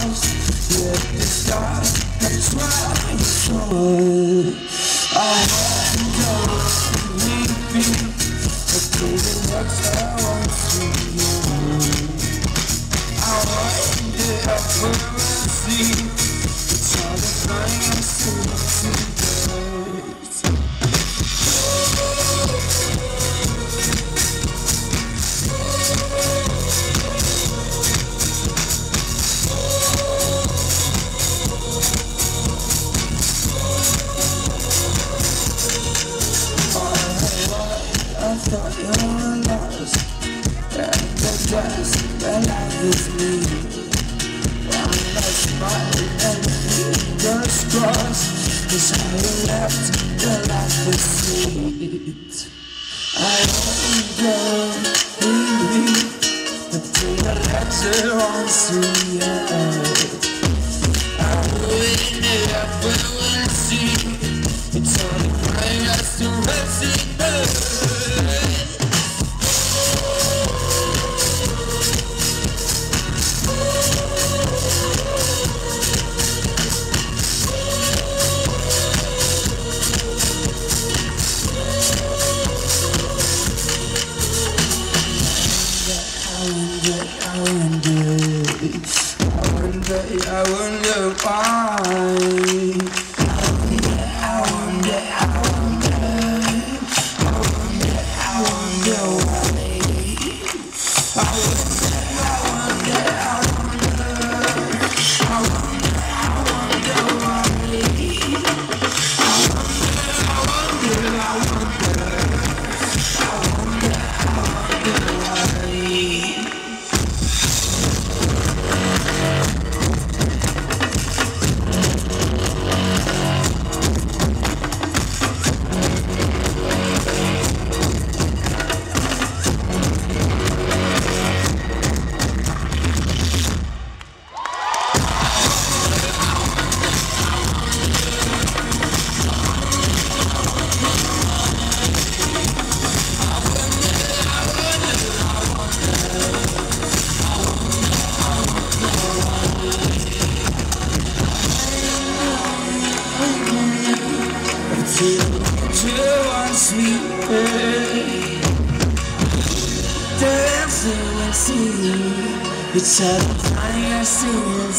stars, yeah, the stars are trying so. I wonder if we be a baby next I want to you. I wonder if we'll I thought you. were lost And the dress that life is me I'm not smiling and fingers crossed Cause I left the life is sweet I wonder maybe Until the letter on see I wonder I wonder, to sweet Dancing and singing It's a fire singing